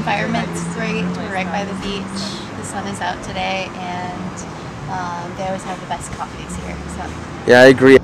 environment's great. We're right by the beach. The sun is out today, and um, they always have the best coffees here. So. Yeah, I agree.